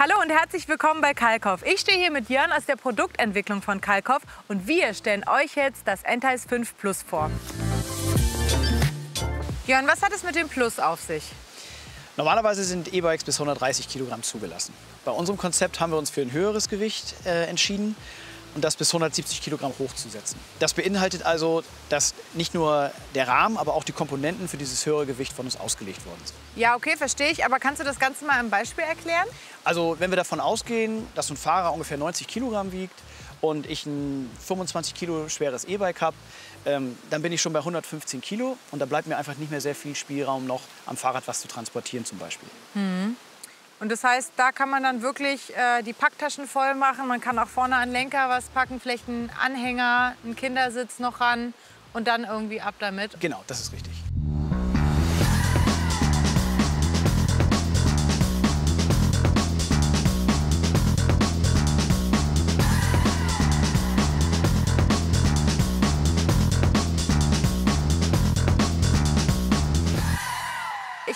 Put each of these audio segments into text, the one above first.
Hallo und herzlich willkommen bei Kalkoff. Ich stehe hier mit Jörn aus der Produktentwicklung von Kalkoff und wir stellen euch jetzt das Entice 5 Plus vor. Jörn, was hat es mit dem Plus auf sich? Normalerweise sind E-Bikes bis 130 Kilogramm zugelassen. Bei unserem Konzept haben wir uns für ein höheres Gewicht äh, entschieden und das bis 170 Kilogramm hochzusetzen. Das beinhaltet also, dass nicht nur der Rahmen, aber auch die Komponenten für dieses höhere Gewicht von uns ausgelegt worden sind. Ja, okay, verstehe ich. Aber kannst du das Ganze mal im Beispiel erklären? Also wenn wir davon ausgehen, dass ein Fahrer ungefähr 90 Kilogramm wiegt und ich ein 25 Kilo schweres E-Bike habe, ähm, dann bin ich schon bei 115 Kilo und da bleibt mir einfach nicht mehr sehr viel Spielraum noch am Fahrrad was zu transportieren zum Beispiel. Mhm. Und das heißt, da kann man dann wirklich äh, die Packtaschen voll machen. Man kann auch vorne an Lenker was packen, vielleicht einen Anhänger, einen Kindersitz noch ran und dann irgendwie ab damit. Genau, das ist richtig.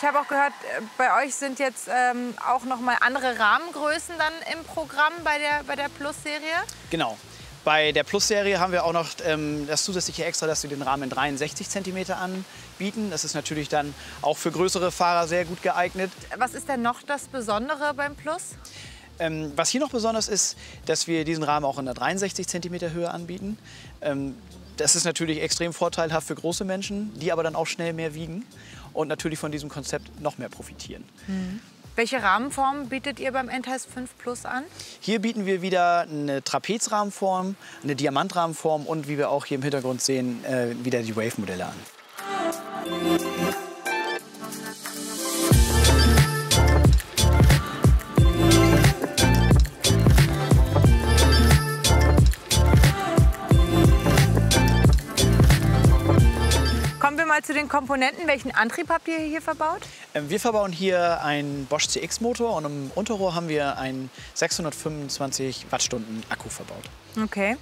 Ich habe auch gehört, äh, bei euch sind jetzt ähm, auch noch mal andere Rahmengrößen dann im Programm bei der, bei der Plus-Serie. Genau. Bei der Plus-Serie haben wir auch noch ähm, das zusätzliche Extra, dass wir den Rahmen in 63 cm anbieten. Das ist natürlich dann auch für größere Fahrer sehr gut geeignet. Was ist denn noch das Besondere beim Plus? Ähm, was hier noch besonders ist, dass wir diesen Rahmen auch in der 63 cm Höhe anbieten. Ähm, das ist natürlich extrem vorteilhaft für große Menschen, die aber dann auch schnell mehr wiegen und natürlich von diesem Konzept noch mehr profitieren. Mhm. Welche Rahmenform bietet ihr beim Entice 5 Plus an? Hier bieten wir wieder eine Trapezrahmenform, eine Diamantrahmenform und wie wir auch hier im Hintergrund sehen, äh, wieder die Wave-Modelle an. Mal zu den Komponenten. Welchen Antrieb habt ihr hier verbaut? Ähm, wir verbauen hier einen Bosch CX-Motor und im Unterrohr haben wir einen 625 Wattstunden Akku verbaut. Okay.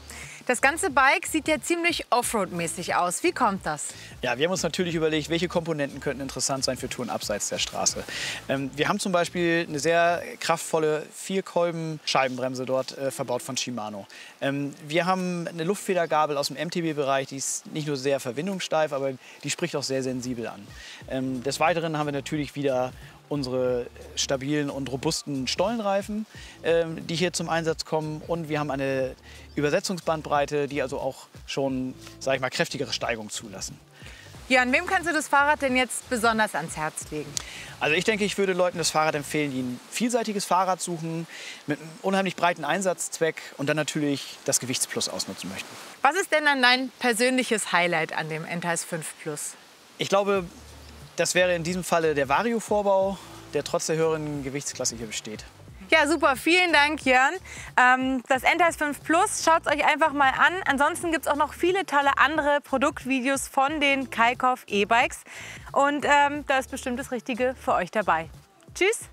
Das ganze Bike sieht ja ziemlich Offroad-mäßig aus. Wie kommt das? Ja, wir haben uns natürlich überlegt, welche Komponenten könnten interessant sein für Touren abseits der Straße. Ähm, wir haben zum Beispiel eine sehr kraftvolle Vierkolben-Scheibenbremse dort äh, verbaut von Shimano. Ähm, wir haben eine Luftfedergabel aus dem MTB-Bereich, die ist nicht nur sehr verwindungssteif, aber die spricht auch sehr sensibel an. Ähm, des Weiteren haben wir natürlich wieder unsere stabilen und robusten Stollenreifen, äh, die hier zum Einsatz kommen. Und wir haben eine Übersetzungsbandbreite, die also auch schon, sage ich mal, kräftigere Steigung zulassen. Jan, wem kannst du das Fahrrad denn jetzt besonders ans Herz legen? Also ich denke, ich würde Leuten das Fahrrad empfehlen, die ein vielseitiges Fahrrad suchen, mit einem unheimlich breiten Einsatzzweck und dann natürlich das Gewichtsplus ausnutzen möchten. Was ist denn dann dein persönliches Highlight an dem Entice 5 Plus? Ich glaube, das wäre in diesem Falle der Vario-Vorbau, der trotz der höheren Gewichtsklasse hier besteht. Ja, super. Vielen Dank, Jörn. Ähm, das Entice 5 Plus, schaut es euch einfach mal an. Ansonsten gibt es auch noch viele tolle andere Produktvideos von den Kalkoff E-Bikes. Und ähm, da ist bestimmt das Richtige für euch dabei. Tschüss.